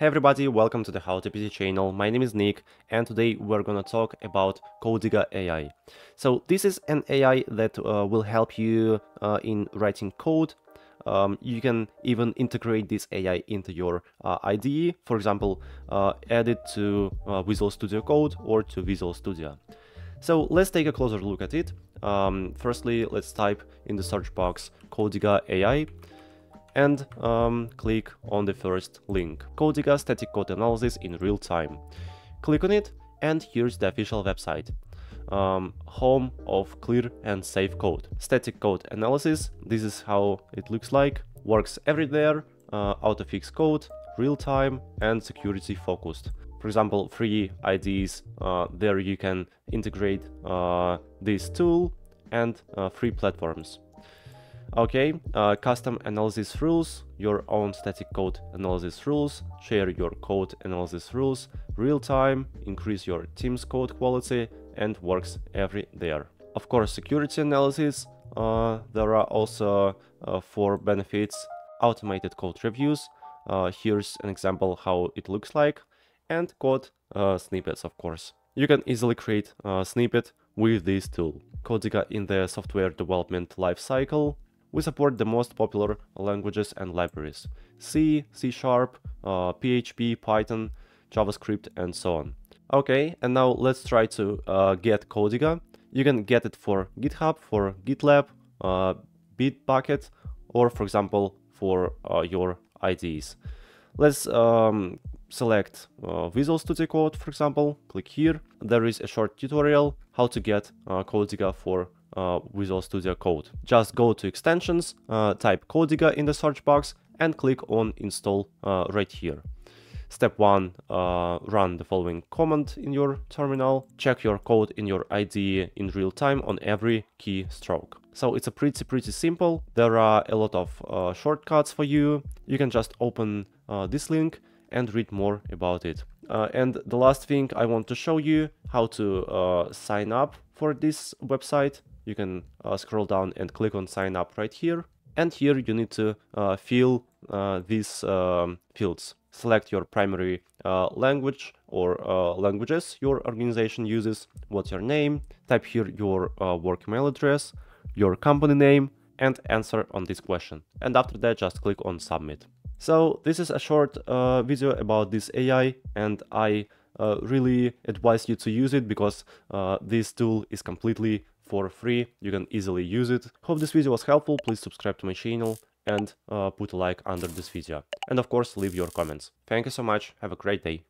Hey everybody, welcome to the How to PC channel. My name is Nick and today we're gonna talk about Codiga AI. So this is an AI that uh, will help you uh, in writing code. Um, you can even integrate this AI into your uh, IDE, for example, uh, add it to uh, Visual Studio Code or to Visual Studio. So let's take a closer look at it. Um, firstly, let's type in the search box Codiga AI and um, click on the first link, Codiga Static Code Analysis in Real Time. Click on it and here's the official website. Um, home of clear and safe code. Static code analysis, this is how it looks like, works everywhere, uh, auto-fix code, real-time and security focused. For example, free IDs, uh, there you can integrate uh, this tool and uh, free platforms. Okay, uh, custom analysis rules, your own static code analysis rules, share your code analysis rules, real time, increase your team's code quality, and works every there. Of course, security analysis, uh, there are also uh, four benefits, automated code reviews, uh, here's an example how it looks like, and code uh, snippets, of course. You can easily create a snippet with this tool. Codiga in the software development lifecycle we support the most popular languages and libraries C, C Sharp, uh, PHP, Python, JavaScript, and so on. Okay, and now let's try to uh, get Codiga. You can get it for GitHub, for GitLab, uh, Bitbucket, or for example, for uh, your IDEs. Let's um, select uh, Visual Studio Code, for example, click here. There is a short tutorial how to get uh, Codiga for uh, Visual Studio Code. Just go to extensions, uh, type Codiga in the search box and click on install uh, right here. Step 1, uh, run the following command in your terminal. Check your code in your IDE in real time on every key stroke. So it's a pretty, pretty simple. There are a lot of uh, shortcuts for you. You can just open uh, this link and read more about it. Uh, and the last thing I want to show you how to uh, sign up for this website you can uh, scroll down and click on sign up right here. And here you need to uh, fill uh, these um, fields. Select your primary uh, language or uh, languages your organization uses, what's your name, type here your uh, work email address, your company name, and answer on this question. And after that, just click on submit. So this is a short video about this AI and I really advise you to use it because this tool is completely for free. You can easily use it. Hope this video was helpful. Please subscribe to my channel and uh, put a like under this video. And of course, leave your comments. Thank you so much. Have a great day.